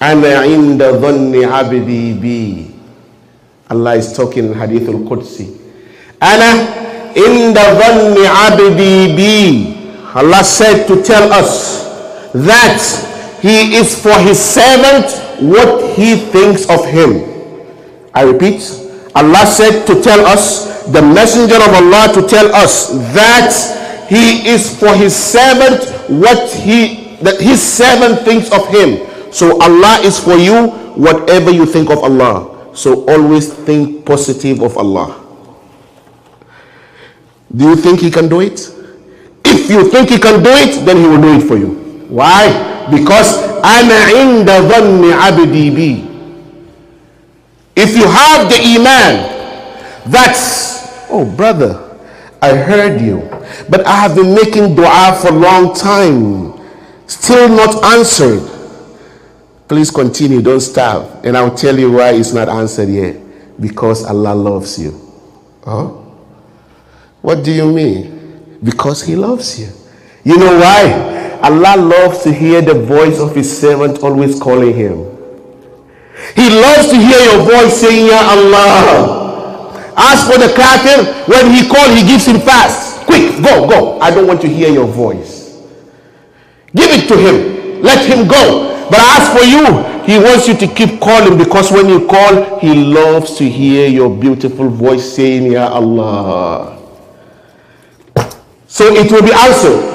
Ana inda dhanni abdi bi. Allah is talking in Hadith al-Qudsi. Ana inda dhanni abdi bi. Allah said to tell us that he is for his servant what he thinks of him. I repeat, Allah said to tell us, the messenger of Allah to tell us that he is for his servant what he that his servant thinks of him so Allah is for you whatever you think of Allah. So always think positive of Allah. Do you think he can do it? If you think he can do it then he will do it for you. Why? Because dhanni abdi bi. If you have the iman that's oh brother I heard you. But I have been making dua for a long time still not answered please continue don't stop and I'll tell you why it's not answered yet because Allah loves you huh? what do you mean because he loves you you know why Allah loves to hear the voice of his servant always calling him he loves to hear your voice saying ya Allah as for the kafir, when he calls, he gives him fast. Quick, go, go. I don't want to hear your voice. Give it to him. Let him go. But as for you, he wants you to keep calling because when you call, he loves to hear your beautiful voice saying, Ya Allah. So it will be answered.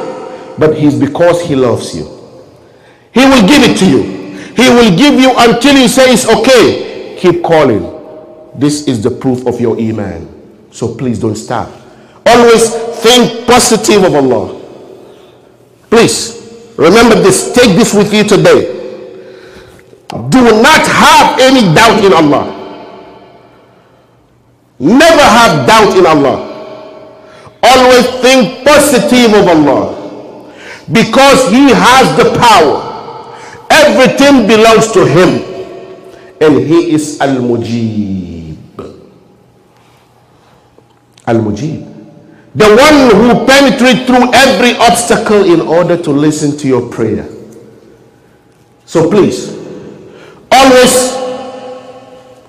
But he's because he loves you. He will give it to you. He will give you until you say it's okay. Keep calling. This is the proof of your iman. So please don't stop. Always think positive of Allah. Please remember this. Take this with you today. Do not have any doubt in Allah. Never have doubt in Allah. Always think positive of Allah. Because He has the power. Everything belongs to Him. And He is Al Mujib. Al Mujib. The one who penetrates through every obstacle in order to listen to your prayer. So please, always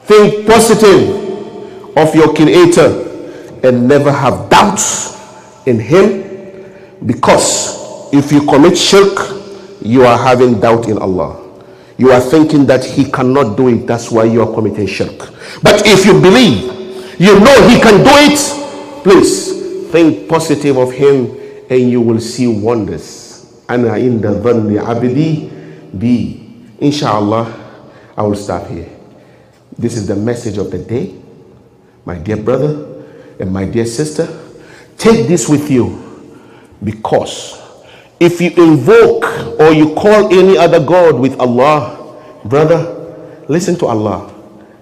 think positive of your creator and never have doubts in him because if you commit shirk you are having doubt in Allah. You are thinking that he cannot do it. That's why you are committing shirk. But if you believe you know he can do it please think positive of him and you will see wonders. Ana inda dhanni abdi bi. Inshallah i will stop here this is the message of the day my dear brother and my dear sister, take this with you because if you invoke or you call any other God with Allah, brother, listen to Allah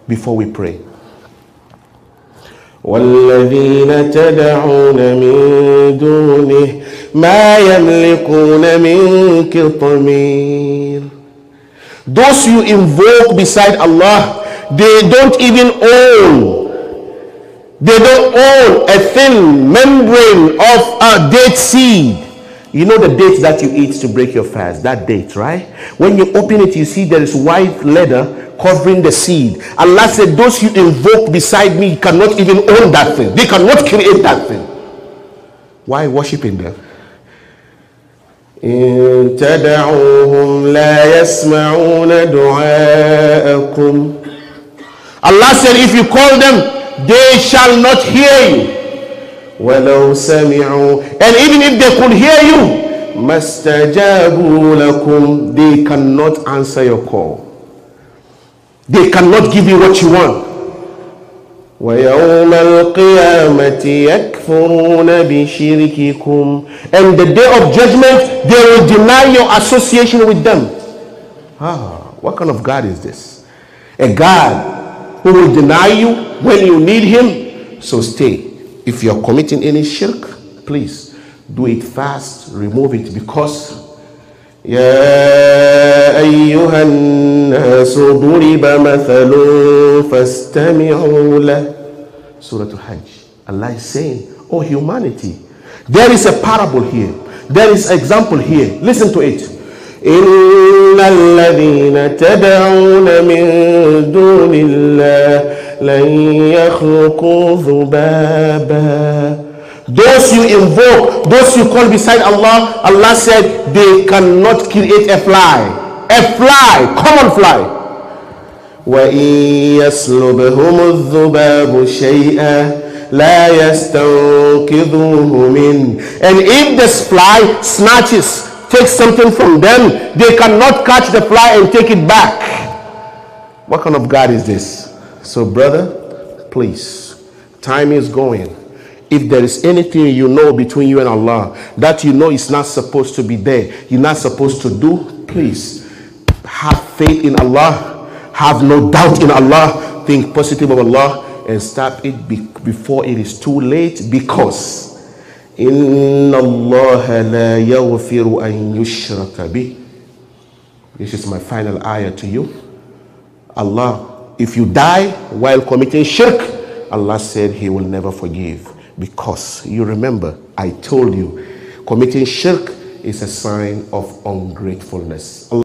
before we pray. والذين تدعون من دونه ما يملكون من قطمير those you invoke beside Allah, they don't even own they don't own a thin membrane of a date seed. You know the date that you eat to break your fast, that date, right? When you open it, you see there is white leather covering the seed. Allah said, Those you invoke beside me cannot even own that thing, they cannot create that thing. Why worshiping them? إن تدعوهم لا يسمعون دعاءكم Allah said if you call them they shall not hear you ولو سمعوا and even if they could hear you ما استجابوا لكم they cannot answer your call they cannot give you what you want ويوم القيامة يكفرون بشرككم and the day of judgment they will deny your association with them ah, what kind of God is this a God who will deny you when you need him so stay if you're committing any shirk please do it fast remove it because يا أيها الناس ضرب مثل فاستمعوا له Surah Al-Hajj Allah is saying oh humanity there is a parable here there is example here listen to it إن الذين تدعون من دون الله لن يخلقوا ذبابا Those you invoke, those you call beside Allah, Allah said they cannot create a fly. A fly, common fly. وإن يسلبهم الذباب شيئا لا يستنقذوه منه and if the fly snatches takes something from them they cannot catch the fly and take it back what kind of God is this so brother please time is going if there is anything you know between you and Allah that you know is not supposed to be there you're not supposed to do please have faith in Allah have no doubt in Allah, think positive of Allah, and stop it be before it is too late because إن الله لا يغفر أن يشرك به This is my final ayah to you. Allah, if you die while committing shirk, Allah said He will never forgive. Because you remember, I told you, committing shirk is a sign of ungratefulness.